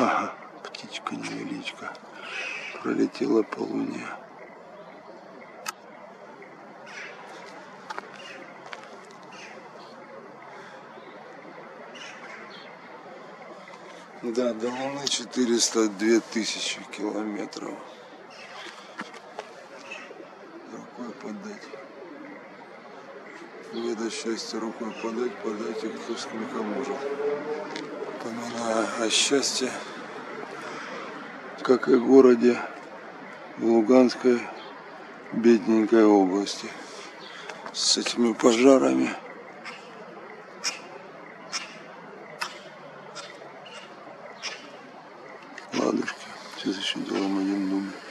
Ага, птичка невеличка. Пролетела по луне. Да, до Луны 402 тысячи километров. Рукой подать. Не до счастья рукой подать, подать и может. Поминаю о счастье, как и городе в Луганской бедненькой области с этими пожарами. Ладушки, сейчас еще делаем один дубль.